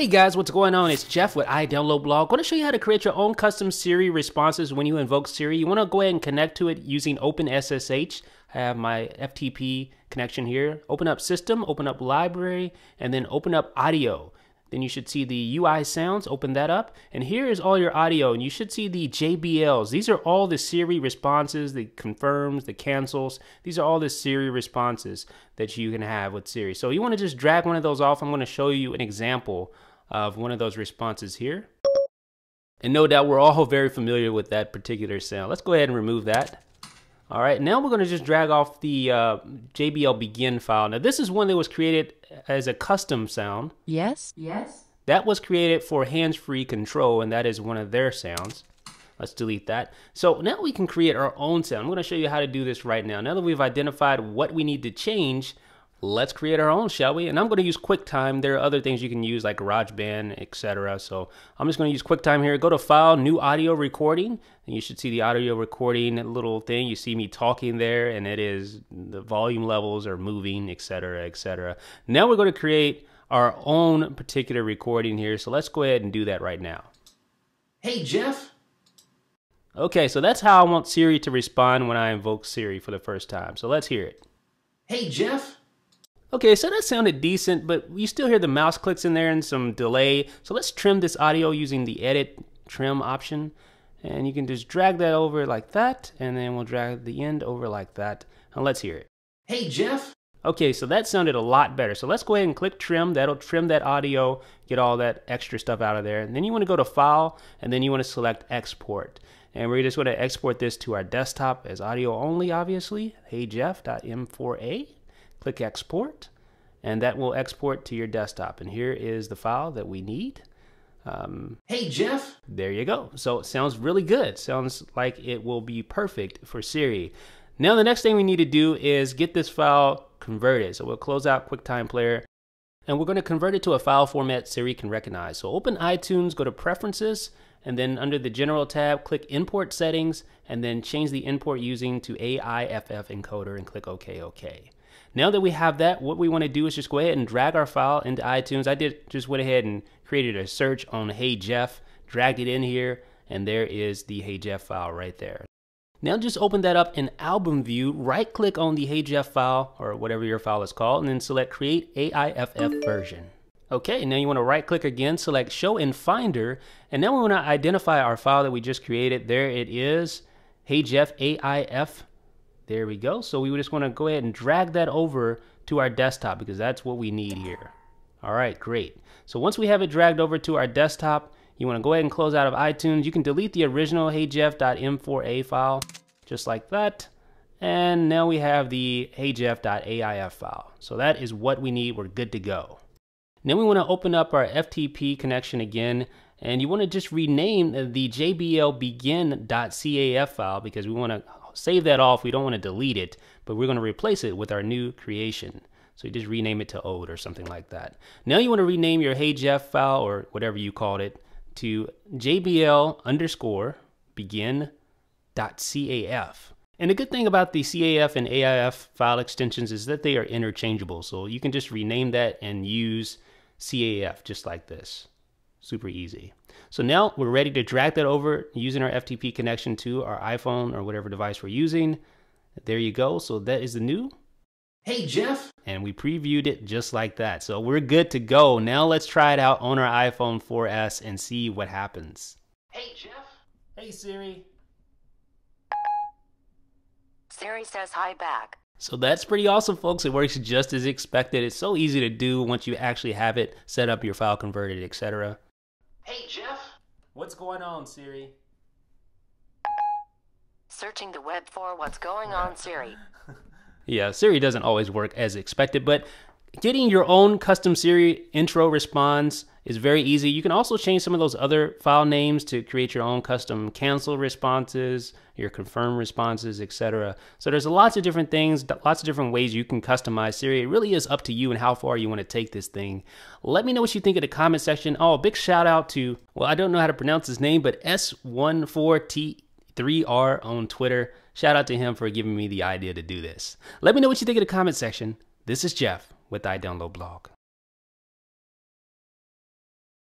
Hey guys, what's going on? It's Jeff with iDownloadBlog. I want to show you how to create your own custom Siri responses when you invoke Siri. You want to go ahead and connect to it using OpenSSH. I have my FTP connection here. Open up System, open up Library, and then open up Audio. Then you should see the UI sounds, open that up. And here is all your audio, and you should see the JBLs. These are all the Siri responses, the confirms, the cancels. These are all the Siri responses that you can have with Siri. So you want to just drag one of those off. I'm going to show you an example of one of those responses here. And no doubt we're all very familiar with that particular sound. Let's go ahead and remove that. All right, now we're going to just drag off the uh, JBL begin file. Now this is one that was created as a custom sound. Yes? Yes. That was created for hands-free control, and that is one of their sounds. Let's delete that. So now we can create our own sound. I'm going to show you how to do this right now. Now that we've identified what we need to change, let's create our own, shall we? And I'm going to use QuickTime. There are other things you can use like GarageBand, etc. So I'm just going to use QuickTime here. Go to File, New Audio Recording, and you should see the audio recording little thing. You see me talking there, and it is the volume levels are moving, etc., etc. Now we're going to create our own particular recording here. So let's go ahead and do that right now. Hey, Jeff. Okay, so that's how I want Siri to respond when I invoke Siri for the first time. So let's hear it. Hey, Jeff. Okay, so that sounded decent, but you still hear the mouse clicks in there and some delay. So let's trim this audio using the edit trim option. And you can just drag that over like that, and then we'll drag the end over like that. Now let's hear it. Hey, Jeff. Okay, so that sounded a lot better. So let's go ahead and click trim. That'll trim that audio, get all that extra stuff out of there. And then you want to go to File, and then you want to select Export. And we're just going to export this to our desktop as audio only, obviously. Hey, HeyJeff.m4a click export and that will export to your desktop. And here is the file that we need. Um, hey jeff. there you go. So it sounds really good. Sounds like it will be perfect for siri. Now the next thing we need to do is get this file converted. So we'll close out quicktime player and we're going to convert it to a file format siri can recognize. So open itunes go to preferences and then under the general tab click import settings and then change the import using to AIFF encoder and click OK OK. Now that we have that, what we want to do is just go ahead and drag our file into iTunes. I did just went ahead and created a search on Hey Jeff, dragged it in here, and there is the Hey Jeff file right there. Now just open that up in album view, right click on the Hey Jeff file or whatever your file is called, and then select create AIFF version. Okay, now you want to right click again, select show in Finder, and now we want to identify our file that we just created. There it is, Hey Jeff AIF there we go. So we just want to go ahead and drag that over to our desktop because that's what we need here. All right, great. So once we have it dragged over to our desktop, you want to go ahead and close out of iTunes. You can delete the original heyjeff.m4a file just like that. And now we have the heyjeff.aif file. So that is what we need. We're good to go. Then we want to open up our FTP connection again and you want to just rename the JBL begin.caf file because we want to save that off. We don't want to delete it, but we're going to replace it with our new creation. So you just rename it to old or something like that. Now you want to rename your Hey Jeff file or whatever you called it to JBL underscore begin dot CAF. And the good thing about the CAF and AIF file extensions is that they are interchangeable. So you can just rename that and use CAF just like this. Super easy. So now we're ready to drag that over using our FTP connection to our iPhone or whatever device we're using. There you go. So that is the new. Hey, Jeff. And we previewed it just like that. So we're good to go. Now let's try it out on our iPhone 4S and see what happens. Hey, Jeff. Hey, Siri. Siri says hi back. So that's pretty awesome, folks. It works just as expected. It's so easy to do once you actually have it set up, your file converted, etc. Hey, Jeff. What's going on, Siri? Searching the web for what's going on, Siri. yeah, Siri doesn't always work as expected, but getting your own custom Siri intro response is very easy. You can also change some of those other file names to create your own custom cancel responses, your confirm responses, etc. So there's lots of different things, lots of different ways you can customize Siri. It really is up to you and how far you want to take this thing. Let me know what you think in the comment section. Oh, big shout out to, well, I don't know how to pronounce his name, but S14T3R on Twitter. Shout out to him for giving me the idea to do this. Let me know what you think in the comment section. This is Jeff with iDownload Blog.